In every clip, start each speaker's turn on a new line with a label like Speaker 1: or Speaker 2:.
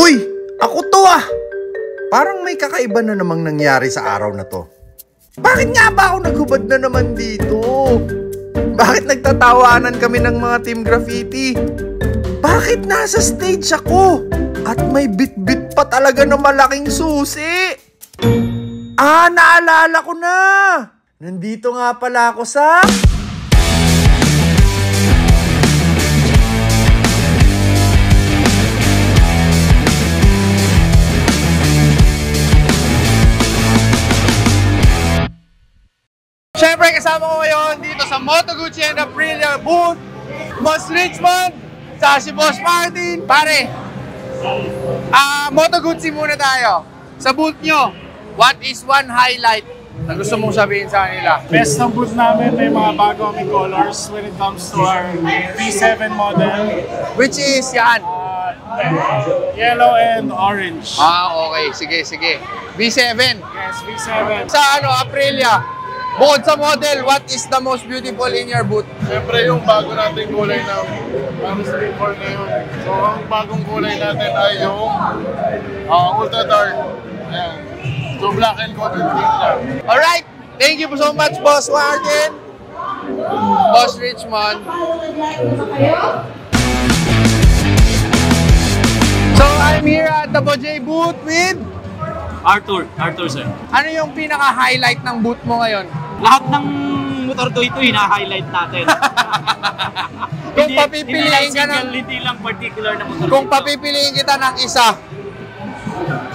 Speaker 1: Uy! Ako to ah! Parang may kakaiba na namang nangyari sa araw na to. Bakit nga ba ako naghubad na naman dito? Bakit nagtatawanan kami ng mga team graffiti? Bakit nasa stage ako? At may bit-bit pa talaga na malaking susi? Ah, naalala ko na! Nandito nga pala ako sa... kasama ko ngayon dito sa Moto Gucci and Aprilia booth. Boss Richmond, sa si Boss Martin. Pare, ah Moto Gucci muna tayo. Sa booth nyo, what is one highlight na gusto mong sabihin sa kanila?
Speaker 2: Best ng booth namin, may mga bago kaming colors when it comes to our P7 model.
Speaker 1: Which is yan.
Speaker 2: Uh, yellow and orange.
Speaker 1: Ah, okay. Sige, sige. B7.
Speaker 2: Yes, V7.
Speaker 1: Sa ano, Aprilia, bukod sa model, what is the most beautiful in your booth?
Speaker 3: Siyempre yung bago nating kulay ng ano Street 4 ngayon. So ang bagong kulay natin ay yung uh, Ultra Dark. Ayan. So black and cotton pink lang.
Speaker 1: Alright, thank you so much, Boss Martin. Boss Richmond. So, I'm here at the Bojay booth with...
Speaker 4: Arthur, Arthur sir.
Speaker 1: Ano yung pinaka-highlight ng booth mo ngayon?
Speaker 4: Lahat ng motor to ito, hina-highlight natin.
Speaker 1: Kung
Speaker 4: Hindi-
Speaker 1: papipiliin
Speaker 4: hindi
Speaker 1: ka ng...
Speaker 4: Hindi lang particular na motor
Speaker 1: Kung
Speaker 4: dito.
Speaker 1: papipiliin kita ng isa,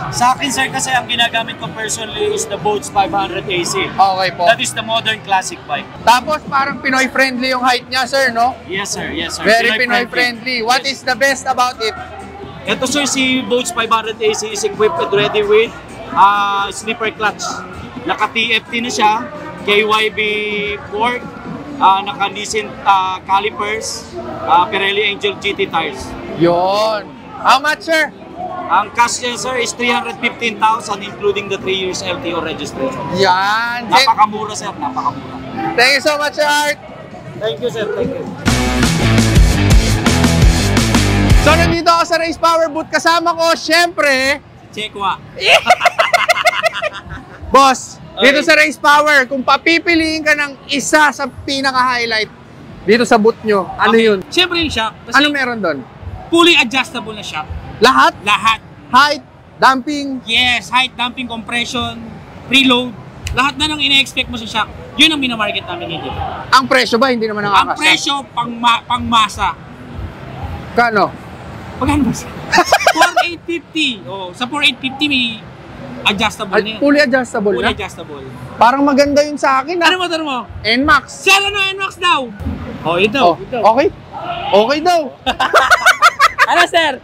Speaker 4: Sa akin sir, kasi ang ginagamit ko personally is the Boats 500 AC.
Speaker 1: okay po.
Speaker 4: That is the modern classic bike.
Speaker 1: Tapos parang Pinoy-friendly yung height niya, sir, no?
Speaker 4: Yes sir, yes sir.
Speaker 1: Very
Speaker 4: Pinoy
Speaker 1: Pinoy-friendly. What is the best about it?
Speaker 4: Ito sir, si Boats 500 AC is equipped and ready with uh, slipper clutch. Naka-TFT na siya, KYB fork, uh, naka-decent uh, calipers, uh, Pirelli Angel GT tires.
Speaker 1: Yon. How much, sir?
Speaker 4: Ang cash niya sir is 315,000 including the 3 years LTO registration.
Speaker 1: Yan.
Speaker 4: Napakamura sir, napakamura.
Speaker 1: Thank you so much, Art.
Speaker 4: Thank you sir, thank you.
Speaker 1: So, nandito ako sa Race Power Booth. Kasama ko, syempre,
Speaker 4: Chekwa.
Speaker 1: boss, dito
Speaker 4: Okay.
Speaker 1: sa Race Power, kung papipiliin ka ng isa sa pinaka-highlight dito sa booth nyo, ano
Speaker 5: Okay.
Speaker 1: yun?
Speaker 5: Siyempre yung shock. Kasi
Speaker 1: Ano meron doon?
Speaker 5: fully adjustable na shock.
Speaker 1: Lahat?
Speaker 5: Lahat.
Speaker 1: Height, damping,
Speaker 5: Yes, height, damping, compression, preload. Lahat na nang ine-expect mo sa shock. Yun ang minamarket namin dito.
Speaker 1: ang presyo ba? Hindi naman
Speaker 5: Ang
Speaker 1: nakakasya.
Speaker 5: presyo pang, ma- pang masa.
Speaker 1: Kano?
Speaker 5: Pagkano ba? 4850. Oh, sa 4850 may adjustable na
Speaker 1: Ay,
Speaker 5: yun.
Speaker 1: fully adjustable
Speaker 5: Fully
Speaker 1: na?
Speaker 5: adjustable.
Speaker 1: Parang maganda yun sa akin,
Speaker 5: Ano
Speaker 1: ah.
Speaker 5: mo, ano mo?
Speaker 1: NMAX.
Speaker 5: Sir, ano, NMAX daw? Oh, ito.
Speaker 1: Oh,
Speaker 5: ito.
Speaker 1: okay. Okay daw.
Speaker 5: Ano, sir?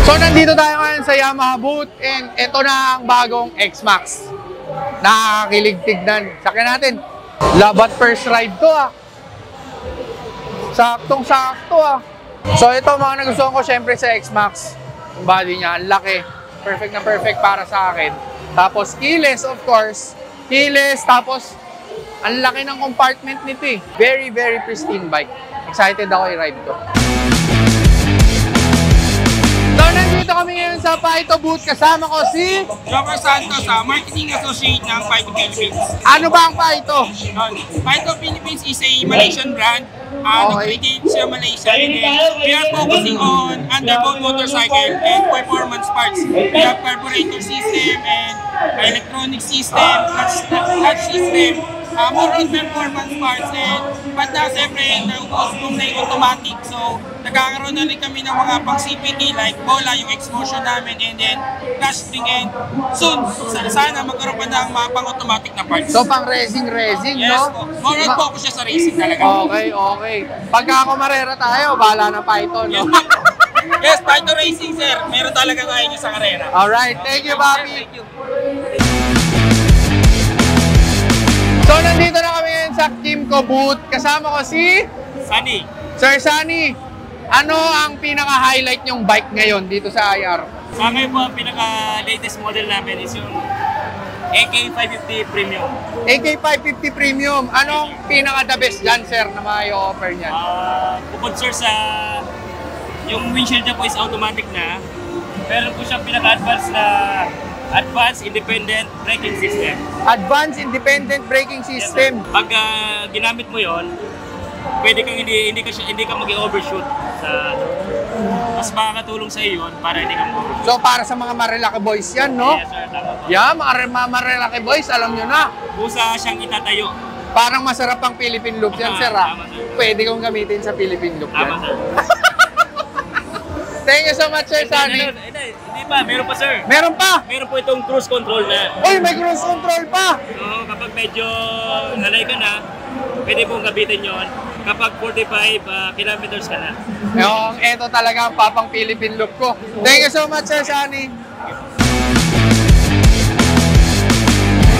Speaker 1: So, nandito tayo ngayon sa Yamaha booth and ito na ang bagong X-Max. Nakakilig tignan. Sakyan natin. Labat first ride to ah. Saktong sakto ah. So, ito mga nagustuhan ko syempre sa X-Max. Body niya, ang laki. Perfect na perfect para sa akin. Tapos, keyless of course. Keyless, tapos ang laki ng compartment nito eh. Very, very pristine bike. Excited ako i-ride to. So, nandito kami ngayon sa Paito booth. Kasama ko si...
Speaker 5: Robert Santos, ah, Marketing Associate ng Paito Philippines.
Speaker 1: Ano ba ang Paito?
Speaker 5: Yun. Paito Philippines is a Malaysian brand. Uh,
Speaker 1: Okay.
Speaker 5: Nag-create sa Malaysia. And then, we are focusing on underbone motorcycle and performance parts. We have carburetor system and electronic system, clutch, clutch system, uh, more on performance parts. And, but na, siyempre, naubos kung na yung automatic. So, nagkakaroon na rin kami ng mga pang CPT like bola, yung X-Motion namin, and then clutch spring. And soon, sa- sana magkaroon pa ng mga pang-automatic na parts.
Speaker 1: So, pang racing-racing,
Speaker 5: Yes,
Speaker 1: no?
Speaker 5: po. More on focus siya sa racing talaga.
Speaker 1: Okay, okay. Pagka ako marera tayo, bahala na
Speaker 5: Yes,
Speaker 1: no?
Speaker 5: yes, Python Racing, sir. Meron talaga tayo sa karera.
Speaker 1: Alright, thank you, Bobby.
Speaker 5: Thank you.
Speaker 1: So, nandito na kami ngayon sa Kimco booth. Kasama ko si
Speaker 5: Sunny.
Speaker 1: Sir Sunny. Ano ang pinaka-highlight nyong bike ngayon dito sa IR?
Speaker 4: Sa akin po, ang pinaka-latest model namin is yung AK550 Premium.
Speaker 1: AK550 Premium. Anong pinaka-the best dyan, sir, na may offer niyan?
Speaker 4: Ah, bukod sir sa
Speaker 6: Yung windshield niya po is automatic na. Meron po siyang pinaka-advanced na advanced independent braking system.
Speaker 1: Advanced Independent Braking
Speaker 6: Yes,
Speaker 1: System.
Speaker 6: sir. Pag ah, ginamit mo yon, pwede kang hindi hindi ka hindi ka mag-overshoot sa mas makakatulong sa iyo para hindi ka mag-overshoot.
Speaker 1: So para sa mga Marilaki boys yan, no?
Speaker 6: Yes, sir. Tama po.
Speaker 1: Yeah, mga Marilaki boys, alam nyo na.
Speaker 6: Kusa siyang itatayo.
Speaker 1: Parang masarap ang Philippine Loop yan, sir. ah.
Speaker 6: Tama, sir.
Speaker 1: Pwede kong gamitin sa Philippine Loop
Speaker 6: Tama,
Speaker 1: yan.
Speaker 6: sir.
Speaker 1: Thank you so much, Sir
Speaker 6: Hindi,
Speaker 1: Sunny.
Speaker 6: Hindi, pa. Meron pa, sir.
Speaker 1: Meron pa!
Speaker 6: Meron po itong cruise control na.
Speaker 1: Uy, may cruise control pa!
Speaker 6: So, kapag medyo nalay ka na, pwede pong gabitin yon. Kapag 45 ah, kilometers ka na.
Speaker 1: Yung, eto talaga ang papang Philippine Loop ko. Thank you so much, Sir Sunny.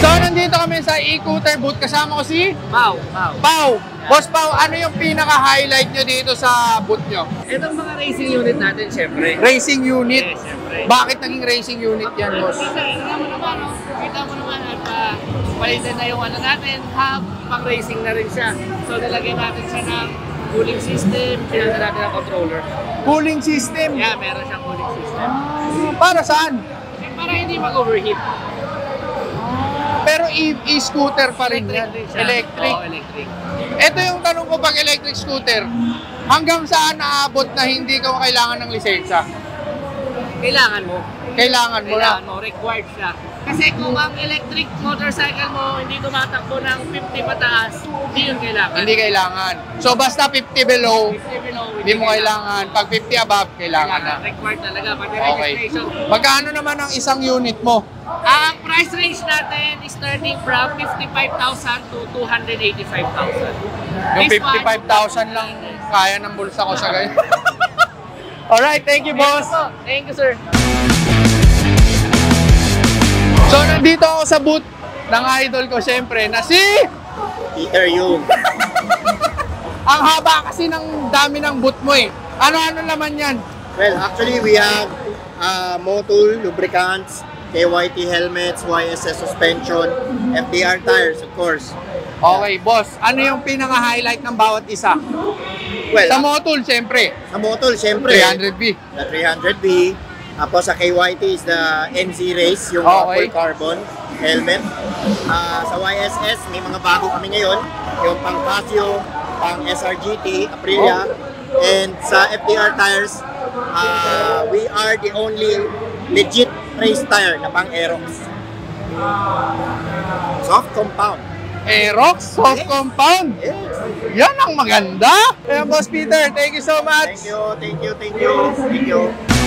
Speaker 1: So, nandito kami sa e-scooter booth. Kasama ko si
Speaker 7: Wow, wow.
Speaker 1: Pau. Boss Pau, ano yung pinaka-highlight nyo dito sa booth nyo?
Speaker 7: Itong mga racing unit natin, syempre.
Speaker 1: Racing unit.
Speaker 7: Yes, syempre.
Speaker 1: Bakit naging racing unit yan, boss?
Speaker 7: Kita mo naman, no? kita mo naman at uh, palitan na yung ano natin, hub, pang racing na rin siya. So, nilagay natin siya ng cooling system, pinagyan natin ng controller.
Speaker 1: Cooling system.
Speaker 7: Yeah, meron siyang cooling system.
Speaker 1: Para saan?
Speaker 7: Eh, Para hindi mag-overheat.
Speaker 1: Pero e- e-scooter pa rin yan.
Speaker 7: Electric siya.
Speaker 1: Electric.
Speaker 7: Oo, electric.
Speaker 1: Ito yung tanong ko pag electric scooter. Hanggang saan naabot na hindi ka kailangan ng lisensya?
Speaker 7: Kailangan mo.
Speaker 1: Kailangan mo na.
Speaker 7: Kailangan mo, required siya. Kasi kung ang electric motorcycle mo hindi tumatakbo ng 50 pataas, hindi yun kailangan.
Speaker 1: Hindi kailangan. So basta 50 below,
Speaker 7: 50 below,
Speaker 1: hindi mo kailangan. Pag 50 above, kailangan na.
Speaker 7: Required talaga. Pag
Speaker 1: Okay.
Speaker 7: registration.
Speaker 1: Magkano naman ang isang unit mo?
Speaker 7: Ang price range natin is starting from 55,000 to 285,000.
Speaker 1: Yung
Speaker 7: This one,
Speaker 1: 55,000 lang kaya ng bulsa ko sa ganyan. Alright, thank you, boss.
Speaker 7: Thank you, sir.
Speaker 1: So, nandito ako sa booth ng idol ko, syempre, na si...
Speaker 8: Peter Yung.
Speaker 1: Ang haba kasi ng dami ng booth mo eh. Ano-ano naman yan?
Speaker 8: Well, actually, we have uh, Motul, lubricants, KYT helmets, YSS suspension, FDR tires, of course.
Speaker 1: Okay, boss. Ano yung pinaka-highlight ng bawat isa?
Speaker 8: Well,
Speaker 1: Sa Motul, syempre.
Speaker 8: sa Motul, syempre,
Speaker 1: 300B.
Speaker 8: the 300B. Tapos sa KYT is the NZ Race, yung
Speaker 1: Okay.
Speaker 8: full carbon helmet. Ah, sa YSS, may mga bago kami ngayon. Yung pang Casio, pang SRGT, Aprilia. And sa FDR tires, ah, we are the only legit race tire na pang Aerox. Soft compound.
Speaker 1: Aerox, soft compound.
Speaker 8: Yes.
Speaker 1: Yan ang maganda. Ayan, Boss Peter, thank you so much.
Speaker 8: Thank you, thank you, thank you, thank you.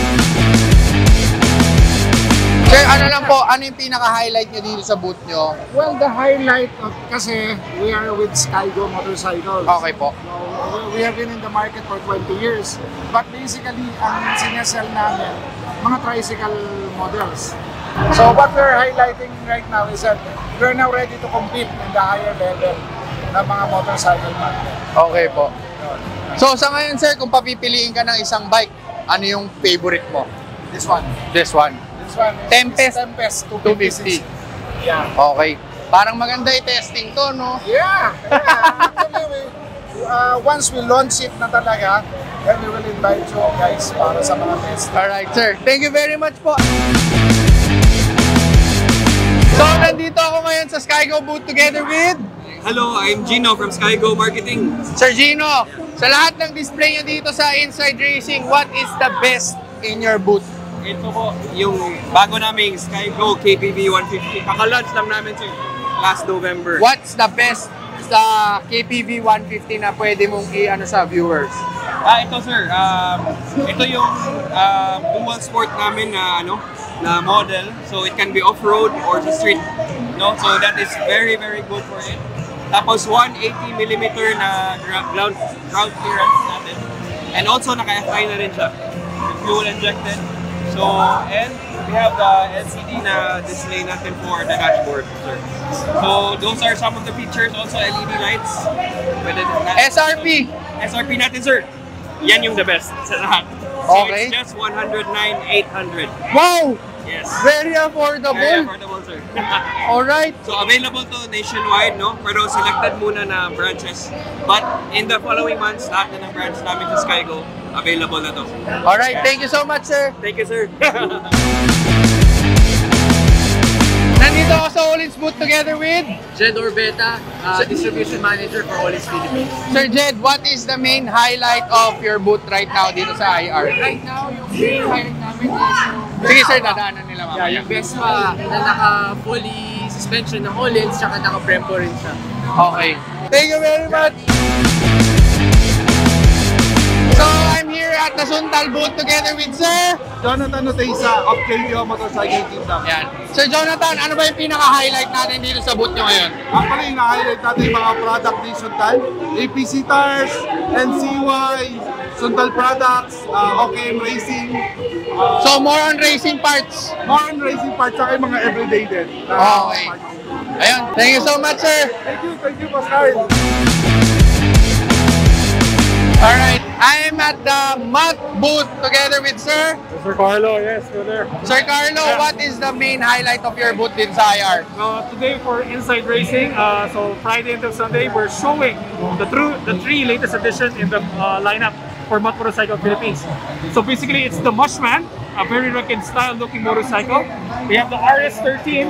Speaker 1: Sir, ano lang po, ano yung pinaka-highlight nyo dito sa booth nyo?
Speaker 2: Well, the highlight of, kasi we are with Skygo Motorcycles.
Speaker 1: Okay po.
Speaker 2: So, we have been in the market for 20 years. But basically, ang sinesell namin, mga tricycle models. So what we're highlighting right now is that we're now ready to compete in the higher level ng mga motorcycle market.
Speaker 1: Okay po. So, sa ngayon, sir, kung papipiliin ka ng isang bike, ano yung favorite mo?
Speaker 2: This one.
Speaker 1: This one.
Speaker 2: This one is
Speaker 1: Tempest
Speaker 2: Tempest
Speaker 1: 250.
Speaker 2: 250. Yeah.
Speaker 1: Okay. Parang maganda i-testing to, no?
Speaker 2: Yeah. yeah. Actually, we, uh, once we launch it na talaga, then we will invite you guys para sa mga test.
Speaker 1: Alright, sir. Thank you very much po. So, nandito ako ngayon sa Skygo booth together with
Speaker 5: Hello, I'm Gino from SkyGo Marketing.
Speaker 1: Sir Gino. Sa lahat ng display nyo dito sa Inside Racing, what is the best in your booth?
Speaker 5: Ito po yung bago naming SkyGo KPV 150. Kaka-launch lang namin sir last November.
Speaker 1: What's the best sa KPV 150 na pwede mong i-ano sa viewers?
Speaker 5: Ah, ito sir. Um, ito yung um, dual sport namin na ano na model. So it can be off-road or sa street. No? So that is very very good for it. Tapos 180 mm na ground ground clearance natin. And also naka-FI na rin siya. Fuel injected. So, and we have the LCD na display natin for the dashboard, sir. So, those are some of the features. Also, LED lights. Pwede din na.
Speaker 1: SRP.
Speaker 5: SRP natin, sir. Yan yung the best sa lahat. So,
Speaker 1: Okay.
Speaker 5: it's just 109,800.
Speaker 1: Wow!
Speaker 5: Yes.
Speaker 1: Very
Speaker 5: Very
Speaker 1: affordable.
Speaker 5: affordable, sir.
Speaker 1: Alright.
Speaker 5: So available to nationwide, no? Pero selected muna na branches. But in the following months, lahat na ng branch namin sa SkyGo
Speaker 9: available na to.
Speaker 1: Alright, thank you so much, sir.
Speaker 9: Thank you, sir.
Speaker 1: Nandito ako sa Olin's booth together with
Speaker 7: Jed Orbeta, uh, Distribution Manager for Olis Philippines.
Speaker 1: Sir Jed. What is the main highlight of your booth right now dito sa IR?
Speaker 7: Right now, yung main highlight namin is
Speaker 1: Sige sir, dadaanan nila
Speaker 7: yeah,
Speaker 1: mamaya.
Speaker 7: yung Vespa na naka-fully suspension ng Olins, tsaka naka-Brembo rin siya.
Speaker 1: Okay. Thank you very much. I'm here at the Suntal booth together with Sir.
Speaker 2: Jonathan Oteiza of KTO Motorcycle Kingdom.
Speaker 1: Yan. Sir Jonathan, ano ba yung pinaka-highlight natin dito sa booth nyo ngayon?
Speaker 2: Actually, na-highlight natin yung mga product ni Suntal. APC tires, NCY, Suntal products, uh, OKM Racing,
Speaker 1: So, more on racing parts.
Speaker 2: more on racing parts, saka yung mga everyday din.
Speaker 1: Okay. Ayun. Thank you so much, sir.
Speaker 2: Thank you, thank you, Boss Kyle.
Speaker 1: Alright, I am at the MAT booth together with Sir.
Speaker 10: Sir Carlo, yes, go there.
Speaker 1: Sir Carlo, what is the main highlight of your booth in sa IR?
Speaker 10: Uh, today for Inside Racing, uh, so Friday until Sunday, we're showing the true, the three latest edition in the uh, lineup for Mott Motorcycle Philippines. So basically, it's the Mushman, a very rugged style looking motorcycle. We have the RS13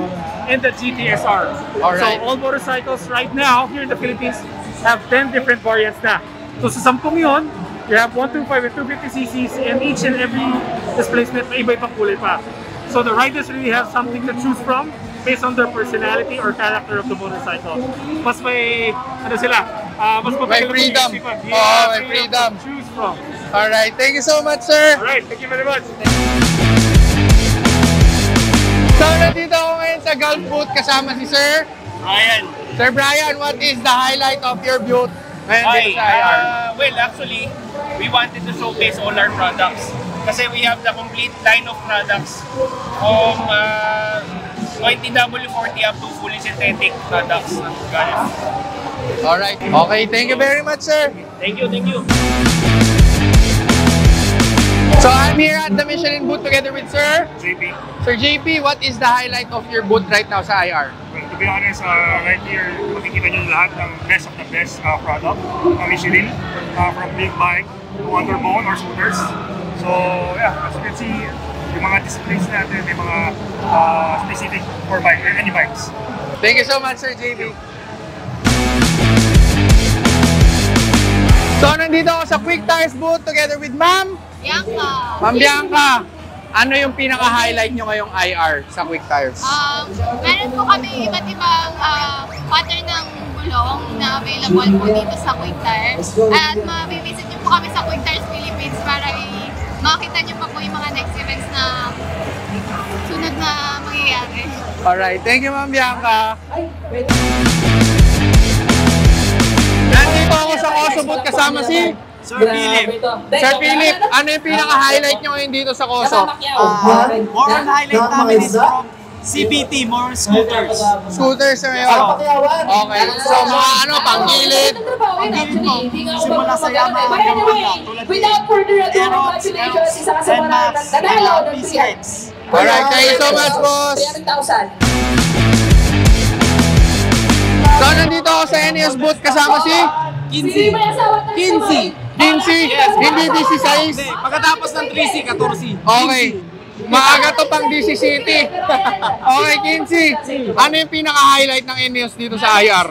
Speaker 10: and the GTSR.
Speaker 1: Alright.
Speaker 10: So all motorcycles right now here in the Philippines have 10 different variants na. So sa sampung yun, you have 125 and 250 cc's and each and every displacement may iba-ibang kulay pa. So the riders really have something to choose from based on their personality or character of the motorcycle. Mas may, ano sila, ah, mas
Speaker 1: May freedom.
Speaker 10: yung isipan.
Speaker 1: Oo, may freedom.
Speaker 10: to choose from.
Speaker 1: Alright, thank you so much, sir.
Speaker 10: Alright, thank you very much.
Speaker 1: So, nandito ako ngayon sa golf booth kasama si Sir.
Speaker 5: Ryan,
Speaker 1: Sir Brian, what is the highlight of your booth IR?
Speaker 5: Uh, well, actually, we wanted to showcase all our products. Kasi we have the complete line of products from uh, 20W40 up to fully synthetic products. Guys.
Speaker 1: Alright. Okay, thank you very much, sir.
Speaker 5: Thank you, thank you.
Speaker 1: So, I'm here at the Michelin booth together with Sir.
Speaker 10: JP,
Speaker 1: Sir JP, what is the highlight of your booth right now sa IR?
Speaker 10: Be honest, uh, right here, makikita nyo lahat ng best of the best uh, product ng Michelin, uh, from big bike to underbone or scooters. So, yeah, as you can see, yung mga displays natin, may mga uh, specific for bike, any bikes.
Speaker 1: Thank you so much, Sir JP. So, nandito ako sa Quick Tires booth together with Ma'am.
Speaker 11: Bianca.
Speaker 1: Ma'am Bianca, ano yung pinaka-highlight nyo ngayong IR sa Quick Tires?
Speaker 11: Um, meron po kami iba't ibang ah, pattern ng gulong na available po dito sa Quick Tires. At mabivisit niyo po kami sa Quick Tires Philippines para makita niyo pa po yung mga next events na sunod na mangyayari.
Speaker 1: Alright, thank you Ma'am Bianca. Nandito ako sa Koso booth kasama si
Speaker 12: Sir Philip.
Speaker 1: Sir Philip, ano yung pinaka-highlight nyo ngayon dito sa COSO?
Speaker 12: Uh, more on highlight namin is from CBT, more scooters.
Speaker 1: Scooters na ngayon. Oh. Okay. So mga ano, panggilid.
Speaker 12: Panggilid mo. Simula sa yama.
Speaker 13: Without further ado, congratulations. Isa ka sa mga
Speaker 12: nanalo
Speaker 13: ng
Speaker 12: 3X.
Speaker 1: Alright, thank you so much, boss.
Speaker 13: 300,000.
Speaker 1: So, nandito ako sa NES booth kasama si Kinsey. Kinsey. 15? Yes. Hindi 16? Hindi.
Speaker 12: Pagkatapos ng 3C, 14.
Speaker 1: Okay. Maaga to pang DC City. okay, 15. Ano yung pinaka-highlight ng Ineos dito sa IR?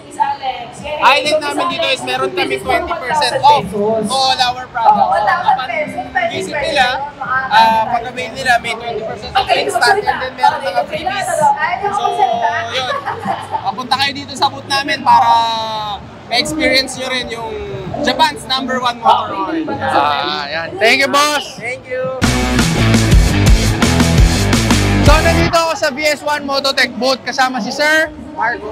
Speaker 5: Highlight namin dito is meron kami 20% off all our products. Kapag visit nila, uh, ah, pag-avail nila, may 20% off okay, instant and then meron mga freebies. So, yun. Papunta kayo dito sa booth namin para ma-experience nyo rin yung Japan's number one motor oil.
Speaker 1: Ah, yan. Thank you, boss.
Speaker 5: Thank you.
Speaker 1: So, nandito ako sa BS1 Mototech booth kasama si Sir Marco.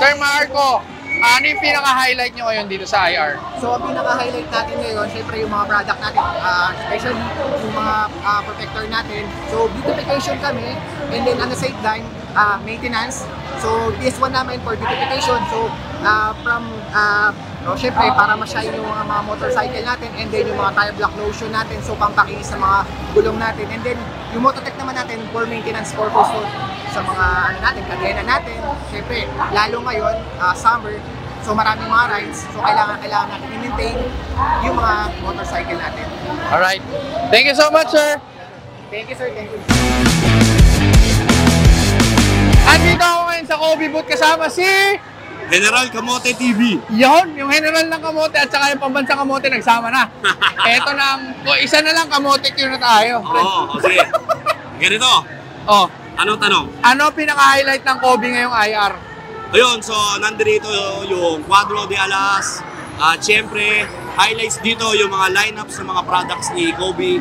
Speaker 1: Sir Marco, ano yung pinaka-highlight nyo ngayon dito sa IR?
Speaker 14: So, ang pinaka-highlight natin ngayon, syempre yung mga product natin, ah, especially yung mga ah, protector natin. So, beautification kami, and then on the same time, ah, maintenance. So, PS1 namin for beautification. So, ah, from, uh, so, syempre, para ma-shine yung mga, mga motorcycle natin, and then yung mga tire block lotion natin, so pampakinis sa mga gulong natin. And then, yung Mototech naman natin for maintenance purpose so, sa mga ano natin, kadena natin. Syempre, lalo ngayon, ah, summer, So maraming mga rides. So kailangan kailangan natin i-maintain yung mga motorcycle natin.
Speaker 1: Alright. Thank you so much, sir.
Speaker 14: Thank you, sir. Thank you.
Speaker 1: Andito ako ngayon sa Kobe Boot kasama si...
Speaker 5: General Kamote TV.
Speaker 1: Yon, yung general ng kamote at saka yung pambansang kamote nagsama na. Eto na, ang- o, isa na lang kamote yun na tayo.
Speaker 5: Oo, oh, sige. Ganito.
Speaker 1: Oh,
Speaker 5: Anong tanong?
Speaker 1: ano pinaka-highlight ng Kobe ngayong IR?
Speaker 5: Ayun, so nandito yung Cuadro de Alas. At syempre, highlights dito yung mga lineups ng mga products ni Kobe.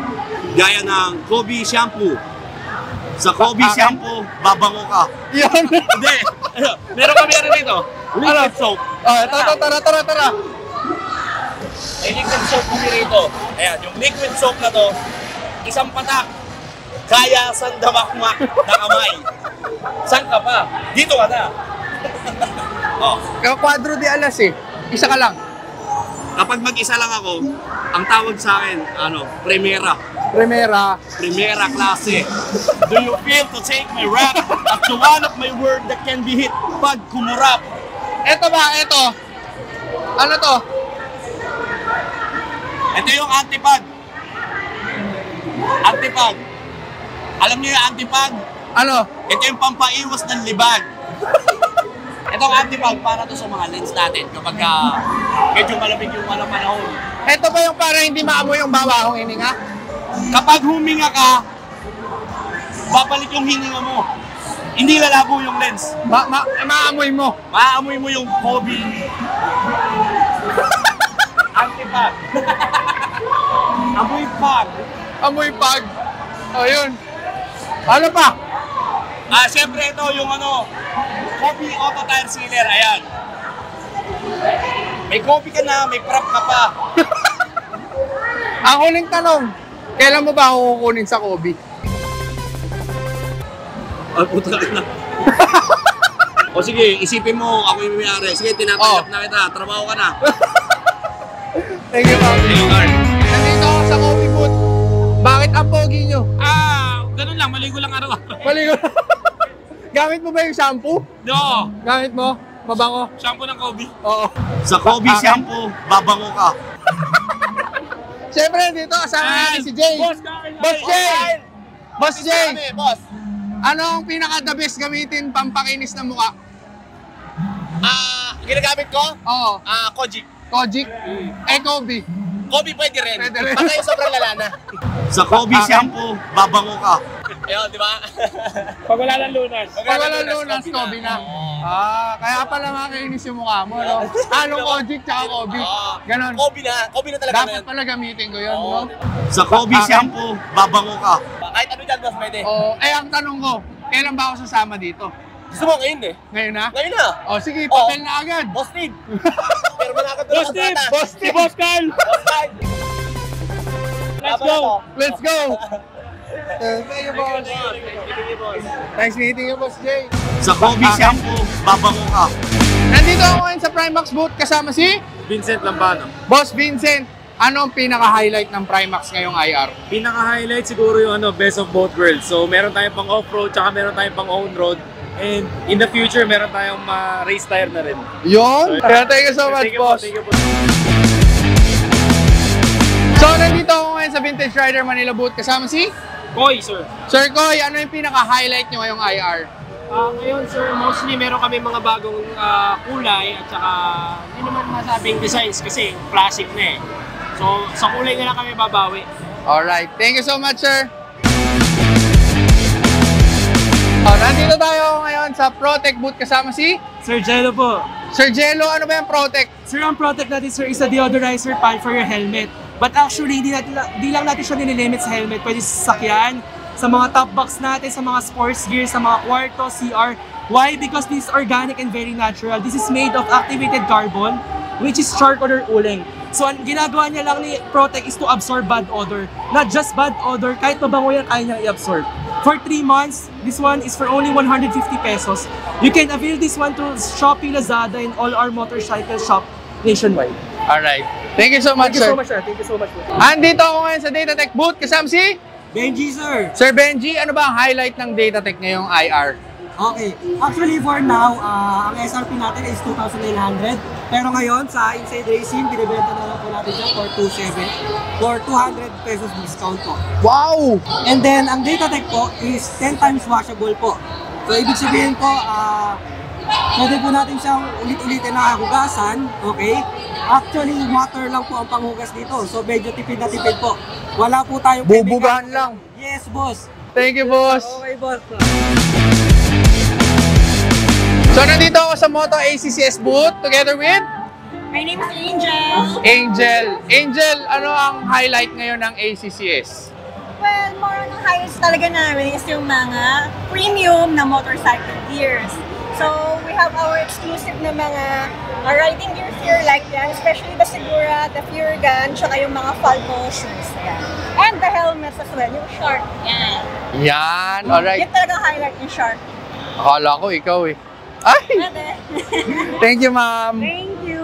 Speaker 5: Gaya ng Kobe Shampoo. Sa Kobe
Speaker 1: Akin?
Speaker 5: Shampoo, babango ka.
Speaker 1: Yun.
Speaker 5: Hindi. Ano, Meron kami ano dito. Liquid soap.
Speaker 1: Oh, tara, tara, tara, tara.
Speaker 5: May liquid soap kami rito. Ayan, yung liquid soap na to, isang patak. Kaya san damakmak na kamay. San ka pa? Dito ka na. oh,
Speaker 1: kwadro di alas eh. Isa ka lang.
Speaker 5: kapag mag-isa lang ako, ang tawag sa akin, ano, primera.
Speaker 1: Primera.
Speaker 5: Primera klase. Do you feel to take my rap up to one of my word that can be hit pag kumurap?
Speaker 1: Eto ba, eto. Ano to?
Speaker 5: Ito yung antipag. Antipag. Alam niyo yung antipag?
Speaker 1: Ano?
Speaker 5: Ito yung pampaiwas ng libag. Itong antipag para to sa mga lens natin kapag ah, medyo malamig yung walang panahon.
Speaker 1: Eto ba yung para hindi maamoy yung bawahong hininga?
Speaker 5: Kapag huminga ka, babalik yung hininga mo. Hindi lalabo yung lens.
Speaker 1: Ma ma maamoy mo.
Speaker 5: Maaamoy mo yung Kobe. Antipag. Amoy pag.
Speaker 1: Amoy pag. O yun. Ano pa?
Speaker 5: Ah, syempre ito yung ano, Kobe Auto Tire Sealer. Ayan. May Kobe ka na, may prop ka pa.
Speaker 1: Ang huling tanong, kailan mo ba kukunin sa Kobe?
Speaker 5: Ay, puta ka na. o sige, isipin mo, ako yung may-ari. Sige, tinatanggap na kita. Trabaho ka na.
Speaker 1: Thank you, Kobe. Nandito ako sa Kobe booth. Bakit ang pogi nyo?
Speaker 15: Ah, ganun lang, maligo lang araw-araw.
Speaker 1: Maligo. Gamit mo ba yung shampoo?
Speaker 15: No,
Speaker 1: Gamit mo? Mabango?
Speaker 15: shampoo ng Kobe.
Speaker 1: Oo.
Speaker 5: Sa Kobe Shampoo, babango ka.
Speaker 1: Siyempre, dito kasama natin si Jay.
Speaker 15: Boss.
Speaker 1: Boss Jay! Boss Jay!
Speaker 8: boss.
Speaker 1: Ano ang pinaka-the best gamitin pampakinis ng mukha?
Speaker 8: Ah, ginagamit ko?
Speaker 1: Oo.
Speaker 8: Ah, Kojic.
Speaker 1: Kojic? Eh, Kobe.
Speaker 8: Kobe pwede rin.
Speaker 1: Pwede rin.
Speaker 8: Basta yung sobrang lala na.
Speaker 5: Sa Kobe Shampoo, babango ka.
Speaker 8: Ayun, di ba?
Speaker 15: Pag wala ng lunas.
Speaker 1: Pag wala lunas, Kobe na. Ah, kaya pala makakainis yung mukha mo, no? Anong Kojic tsaka Kobe? Ganon.
Speaker 8: Kobe na. Kobe na talaga
Speaker 1: Dapat pala gamitin ko yun, no?
Speaker 5: Sa Kobe Shampoo, babango ka.
Speaker 8: Kahit ano dyan, boss, pwede.
Speaker 1: Oh, eh, ang tanong ko, kailan ba ako sasama dito?
Speaker 8: Gusto mo ngayon eh.
Speaker 1: Ngayon na?
Speaker 8: Ngayon na.
Speaker 1: Oh, sige, papel na agad.
Speaker 8: Boss Steve. Pero na
Speaker 15: Boss
Speaker 8: lang
Speaker 15: Steve! Boss Steve! Boss Carl!
Speaker 8: Boss Steve.
Speaker 15: Let's go!
Speaker 1: Let's go! Uh, thank you, boss. Nice meeting you, Boss Jay.
Speaker 5: Sa Kobe Shampoo, babango ka.
Speaker 1: Nandito ako ngayon sa Primax booth kasama si
Speaker 10: Vincent Lambano.
Speaker 1: Boss Vincent. Ano ang pinaka-highlight ng Primax ngayong IR?
Speaker 10: Pinaka-highlight siguro yung ano, best of both worlds. So meron tayong pang off-road, tsaka meron tayong pang on-road. And in the future, meron tayong ma race tire na rin.
Speaker 1: Yun. Kaya thank you so much,
Speaker 10: Thank you po,
Speaker 1: boss.
Speaker 10: thank you po.
Speaker 1: So, nandito ako ngayon sa Vintage Rider Manila booth kasama si
Speaker 15: Koy, sir.
Speaker 1: Sir Koy. Ano yung pinaka-highlight nyo ngayong IR?
Speaker 16: Ah, ngayon sir, mostly meron kami mga bagong ah, kulay at saka hindi naman masabing designs kasi classic na eh. So, sa kulay na lang kami babawi.
Speaker 1: Alright. Thank you so much, sir. Oh, nandito tayo ngayon sa Protect booth kasama si
Speaker 7: Sir Jello po.
Speaker 1: Sir Jello. Ano ba yung Protect?
Speaker 7: Sir, ang Protect natin sir is a deodorizer pad for your helmet. But actually, hindi, natin, di lang natin siya nililimit sa helmet. Pwede sa sasakyan, sa mga top box natin, sa mga sports gear, sa mga kwarto, CR. Why? Because this is organic and very natural. This is made of activated carbon, which is charcoal or uling. So, ang ginagawa niya lang ni Protect is to absorb bad odor. Not just bad odor, kahit mabango yan, kaya niya i-absorb. For 3 months, this one is for only 150 pesos. You can avail this one to Shopee, Lazada, and all our motorcycle shop nationwide.
Speaker 1: Alright. Thank you so much,
Speaker 7: Thank you
Speaker 1: sir.
Speaker 7: so much, sir. Thank you so much. po.
Speaker 1: Andito ako ngayon sa Datatech booth kasama si
Speaker 7: Benji, sir.
Speaker 1: Sir Benji. Ano ba ang highlight ng Datatech ngayong IR?
Speaker 7: Okay. Actually, for now, ah, ang SRP natin is 2,900. Pero ngayon, sa Inside Racing, binibenta na lang po natin siya for 2,700. For 200 pesos discount po.
Speaker 1: Wow!
Speaker 7: And then, ang Datatech po is 10 times washable po. So, ibig sabihin po, ah, pwede po natin siyang ulit-ulitin na hugasan, okay? Actually, water lang po ang panghugas dito. So, medyo tipid na tipid po. Wala po tayong...
Speaker 1: Bubugahan lang.
Speaker 7: Yes, boss.
Speaker 1: Thank you, boss.
Speaker 7: Okay, boss.
Speaker 1: So, nandito ako sa Moto ACCS booth together with
Speaker 17: My name is Angel.
Speaker 1: Angel. Angel, ano ang highlight ngayon ng ACCS?
Speaker 17: Well, more on ang highlights talaga namin is yung mga premium na motorcycle gears. So, we have our exclusive na mga uh, riding gears here like yan, especially the Segura, the Pure Gun, tsaka yung mga Falco shoes. Yan. And the helmets as well, yung Shark. Yan.
Speaker 1: Yan, alright.
Speaker 17: Yun talaga highlight yung Shark.
Speaker 1: Akala ko ikaw eh. Ay! Thank you, ma'am.
Speaker 17: Thank you.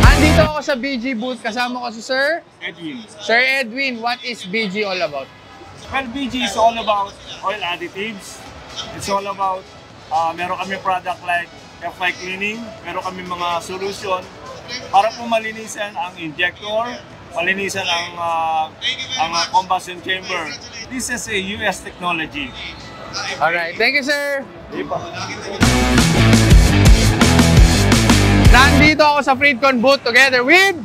Speaker 1: Andito ako sa BG booth. Kasama ko si Sir.
Speaker 18: Edwin.
Speaker 1: Sir Edwin, what is BG all about?
Speaker 18: Well, BG is all about oil additives. It's all about, uh, meron kami product like FI cleaning, meron kami mga solution para po malinisan ang injector, malinisan ang, uh, ang uh, combustion chamber. This is a US technology.
Speaker 1: Alright, thank you, sir. Nandito ako sa Freedcon booth together with...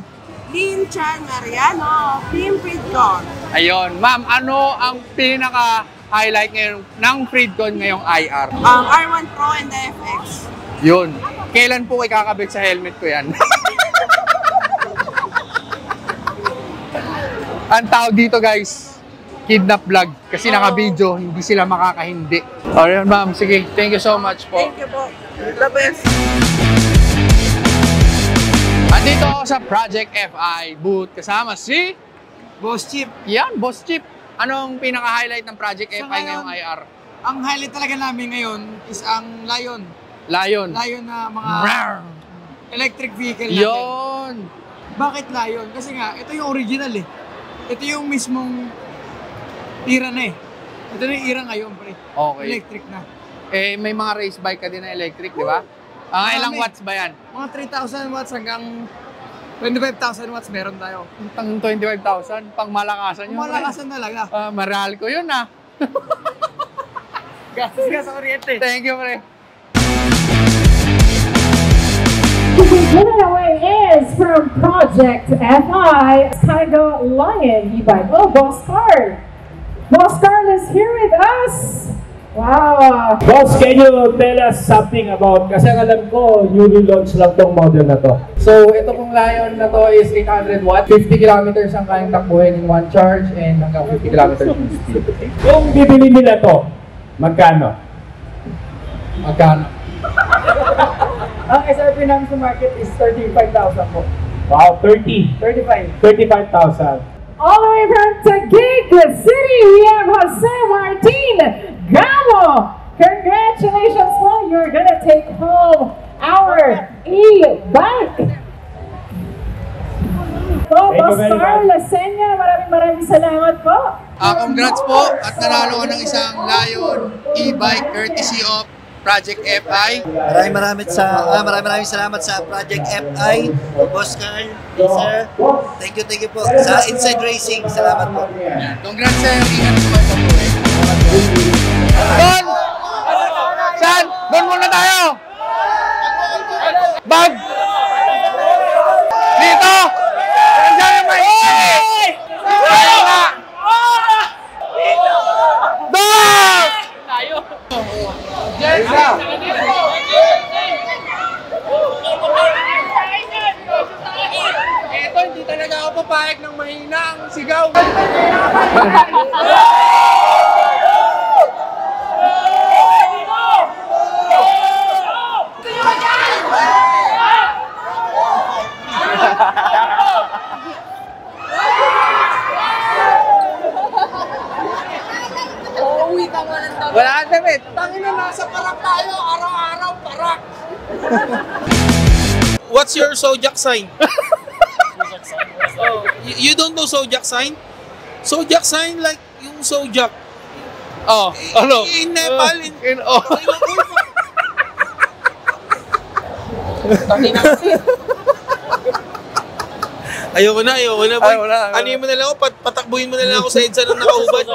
Speaker 19: Lynn Chan Mariano, Team Freedcon.
Speaker 1: Ayun, ma'am, ano ang pinaka-highlight ngayon ng Freedcon ngayong IR?
Speaker 19: Ang R1 Pro and the FX.
Speaker 1: Yun. Kailan po ikakabit sa helmet ko yan? ang tawag dito guys, kidnap vlog. Kasi naka-video, hindi sila makakahindi. Alright, ma'am. Sige, thank you so much po.
Speaker 19: Thank you po. The best.
Speaker 1: Andito ako sa Project FI booth kasama si
Speaker 7: Boss Chip.
Speaker 1: Yan, Boss Chip. Anong pinaka-highlight ng Project FI
Speaker 7: ngayon,
Speaker 1: ngayong IR?
Speaker 7: Ang highlight talaga namin ngayon is ang Lion.
Speaker 1: Lion.
Speaker 7: Lion na mga
Speaker 1: Rawr.
Speaker 7: electric vehicle natin.
Speaker 1: Yun.
Speaker 7: Bakit Lion? Kasi nga, ito yung original eh. Ito yung mismong era na eh. Ito na yung era ngayon, pre.
Speaker 1: Okay.
Speaker 7: Electric na.
Speaker 1: Eh, may mga race bike ka din na electric, di ba? Ah,
Speaker 7: Marami.
Speaker 1: ilang watts ba yan?
Speaker 7: Mga 3,000 watts hanggang 25,000 watts meron tayo.
Speaker 1: Pang 25,000, pang malakasan yun.
Speaker 7: Malakasan talaga.
Speaker 1: Ah, maral ko yun ah.
Speaker 7: Gastos ka sa kuryente.
Speaker 1: Thank you, pre.
Speaker 12: Giving away is from Project FI, Kygo Lion e-bike. Oh, Boss Carl. Boss Carl is here with us. Wow.
Speaker 20: Boss, can you tell us something about, kasi ang alam ko, newly launch lang tong model na to.
Speaker 21: So, ito pong Lion na to is 800 watt. 50 kilometers ang kayang takbuhin in one charge and hanggang 50 kilometers yung speed.
Speaker 20: Kung bibili nila to, magkano?
Speaker 21: Magkano? ang SRP namin sa market is 35,000 po.
Speaker 20: Wow, 30.
Speaker 21: 35.
Speaker 20: 35,000.
Speaker 12: All the way from Taguig City, we have Jose Martin Gamo. Congratulations, well, you're gonna take home our e-bike. Po,
Speaker 1: Thank you
Speaker 12: Boss
Speaker 1: very
Speaker 12: Carl
Speaker 1: much.
Speaker 12: Lasenya, maraming maraming salamat po.
Speaker 1: Ah, congrats po at nanalo ka ng isang Lion e-bike courtesy of Project FI.
Speaker 22: Maraming maraming sa ah, maraming maraming salamat sa Project FI, Boss Carl, sir. Thank you, thank you po. Sa Inside Racing, salamat po.
Speaker 1: Congrats sir, ingat sa. Don! Saan? Doon muna tayo! Bag! Dito! Nandiyan yung mic! Tayo nga! Dog!
Speaker 19: Tayo.
Speaker 1: Yes, sir. Eto, hindi talaga ako papayag ng mahina ang sigaw.
Speaker 19: Uuwi ka damit.
Speaker 1: Wala.
Speaker 19: Tangin na nasa parak tayo, araw-araw parak.
Speaker 23: What's your zodiac sign? oh, you, you don't know zodiac sign? Zodiac sign like yung zodiac.
Speaker 1: Oh, ano?
Speaker 23: In Nepal. In,
Speaker 1: in oh.
Speaker 23: Ayoko na, ayoko na. Boy.
Speaker 1: Ayoko na, ayoko
Speaker 23: Ano mo na lang ako, pat patakbuhin mo na lang ako sa EDSA ng nakahubad.